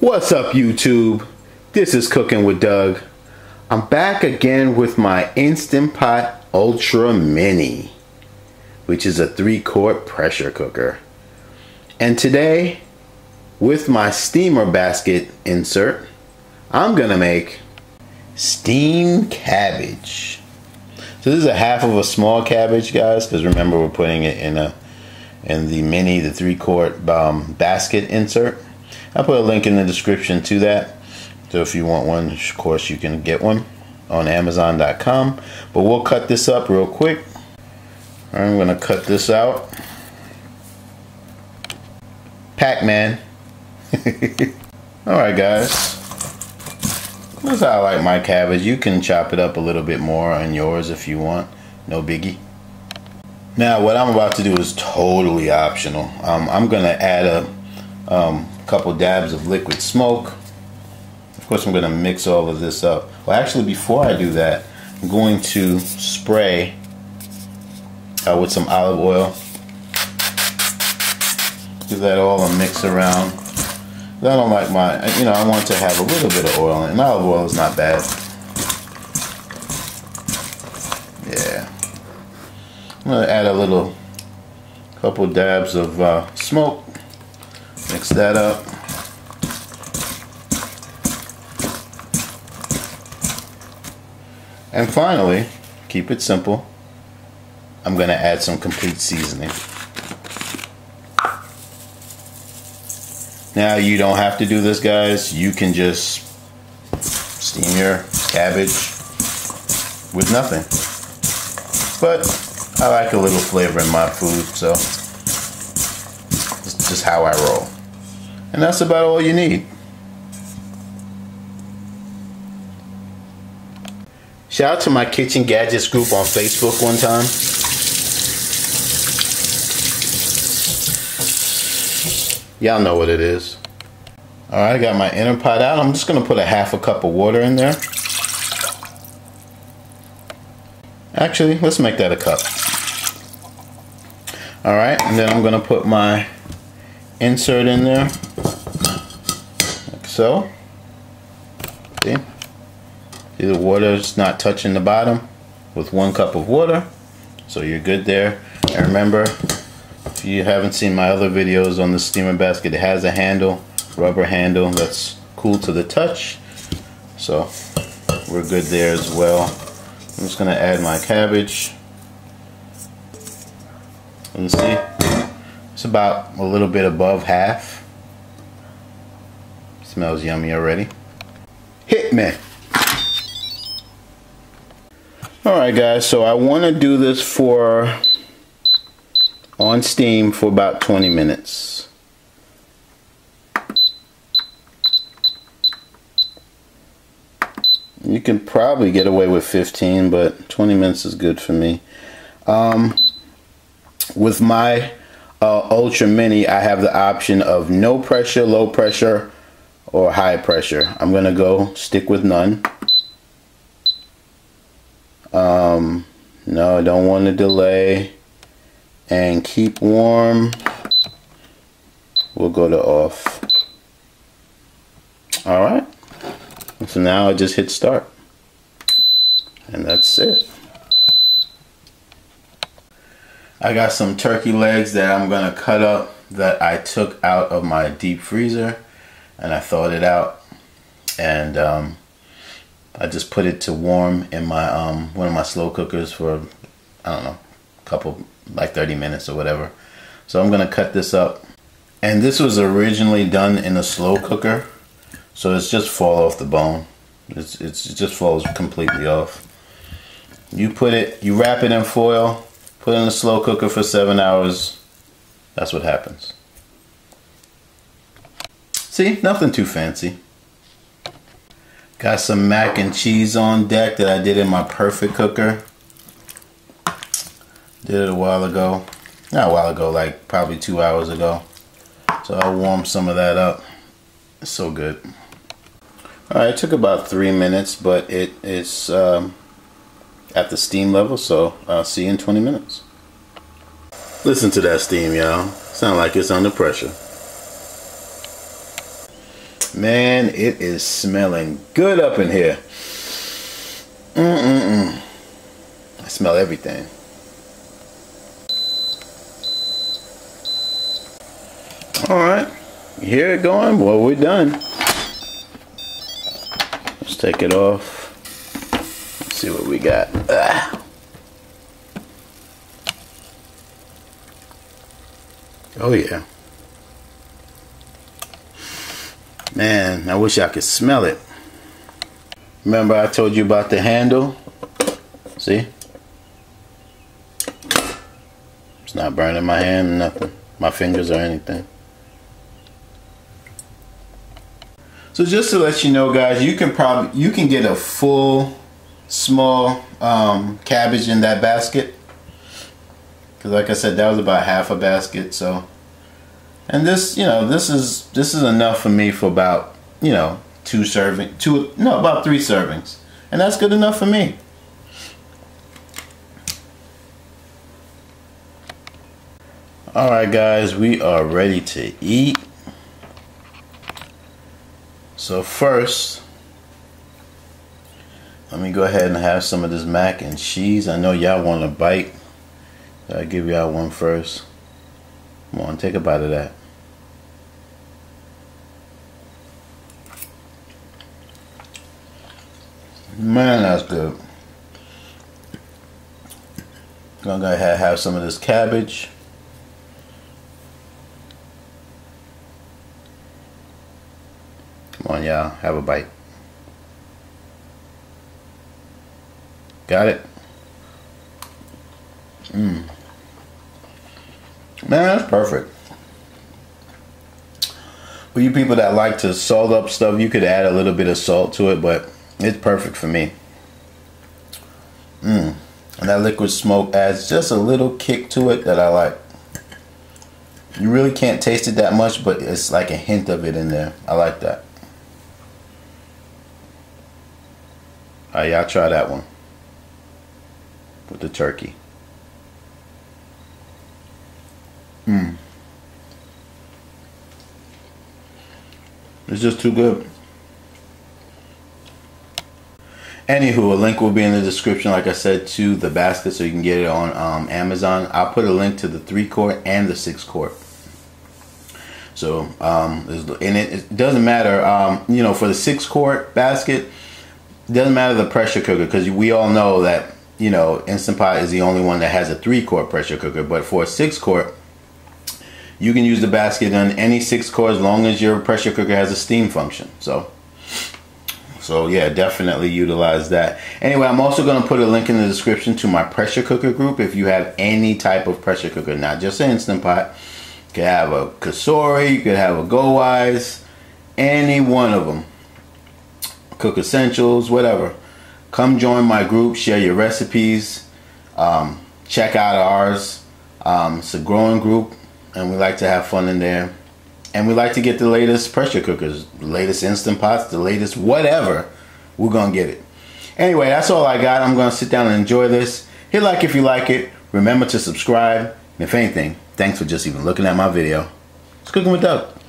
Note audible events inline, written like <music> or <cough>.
What's up YouTube? This is Cooking with Doug. I'm back again with my Instant Pot Ultra Mini, which is a three quart pressure cooker. And today, with my steamer basket insert, I'm gonna make steamed cabbage. So this is a half of a small cabbage, guys, because remember we're putting it in a in the mini, the three quart um, basket insert. I'll put a link in the description to that. So if you want one, of course, you can get one on Amazon.com. But we'll cut this up real quick. I'm going to cut this out. Pac-Man. <laughs> Alright guys. That's how I like my cabbage. You can chop it up a little bit more on yours if you want. No biggie. Now what I'm about to do is totally optional. Um, I'm going to add a um, couple dabs of liquid smoke Of course I'm going to mix all of this up. Well, actually, before I do that, I'm going to spray uh, with some olive oil. Give that all a mix around. I don't like my, you know, I want to have a little bit of oil, and olive oil is not bad. Yeah. I'm going to add a little, couple dabs of uh, smoke. Mix that up. And finally, keep it simple. I'm going to add some complete seasoning. Now you don't have to do this guys. You can just steam your cabbage with nothing. But I like a little flavor in my food, so it's just how I roll. And that's about all you need. Shout out to my Kitchen Gadgets group on Facebook one time. Y'all know what it is. Alright, I got my inner pot out. I'm just to put a half a cup of water in there. Actually, let's make that a cup. Alright, and then I'm to put my insert in there. So. See? See the water's not touching the bottom with one cup of water. So you're good there. And remember, if you haven't seen my other videos on the steamer basket, it has a handle, rubber handle that's cool to the touch. So we're good there as well. I'm just gonna add my cabbage. And see, it's about a little bit above half. Smells yummy already. Hit me. Alright guys, so I want to do this for on steam for about 20 minutes. You can probably get away with 15, but 20 minutes is good for me. Um, with my uh, Ultra Mini, I have the option of no pressure, low pressure, or high pressure. I'm going to go stick with none. Um, no, I don't want to delay. And keep warm. We'll go to off. Alright. So now I just hit start. And that's it. I got some turkey legs that I'm going to cut up that I took out of my deep freezer. And I thawed it out. And um, I just put it to warm in my um, one of my slow cookers for I don't know, a couple like 30 minutes or whatever. So I'm gonna cut this up. And this was originally done in a slow cooker, so it's just fall off the bone. It's, it's it just falls completely off. You put it, you wrap it in foil, put it in a slow cooker for seven hours. That's what happens. See, nothing too fancy. Got some mac and cheese on deck that I did in my perfect cooker. Did it a while ago. Not a while ago, like probably two hours ago. So I'll warm some of that up. It's so good. Alright, it took about three minutes, but it is um, at the steam level, so I'll see you in 20 minutes. Listen to that steam, y'all. Sound like it's under pressure. Man, it is smelling good up in here. Mm-mm-mm. I smell everything. All right, you hear it going? Well, we're done. Let's take it off. Let's see what we got. Ah. Oh yeah. Man, I wish I could smell it. Remember I told you about the handle? See? It's not burning my hand, nothing. My fingers or anything. So just to let you know guys, you can probably you can get a full small um, cabbage in that basket. Cause like I said, that was about half a basket. So, and this, you know, this is this is enough for me for about you know two serving, two no about three servings, and that's good enough for me. All right, guys, we are ready to eat. So first, let me go ahead and have some of this mac and cheese. I know y'all want a bite. I'll give y'all one first. Come on, take a bite of that. Man, that's good. I'm Gonna and have some of this cabbage. Come on, y'all. Have a bite. Got it? Mmm. Man, that's perfect. For you people that like to salt up stuff, you could add a little bit of salt to it, but it's perfect for me. Mmm. And that liquid smoke adds just a little kick to it that I like. You really can't taste it that much, but it's like a hint of it in there. I like that. All right, y'all try that one with the turkey. Mmm. It's just too good. Anywho, a link will be in the description, like I said, to the basket so you can get it on um, Amazon. I'll put a link to the three quart and the six quart. So, um, and it, it doesn't matter, um, you know, for the six quart basket, doesn't matter the pressure cooker because we all know that you know Instant Pot is the only one that has a three quart pressure cooker. But for a six quart, you can use the basket on any six quart as long as your pressure cooker has a steam function. So. So yeah, definitely utilize that. Anyway, I'm also going to put a link in the description to my pressure cooker group if you have any type of pressure cooker, not just an Instant Pot. You could have a Cosori, you could have a Go Wise, any one of them. Cook Essentials, whatever. Come join my group, share your recipes, um, check out ours. Um, it's a growing group, and we like to have fun in there. And we like to get the latest pressure cookers, the latest Instant Pots, the latest whatever. We're to get it. Anyway, that's all I got. I'm to sit down and enjoy this. Hit like if you like it. Remember to subscribe. And if anything, thanks for just even looking at my video. It's Cooking with Doug.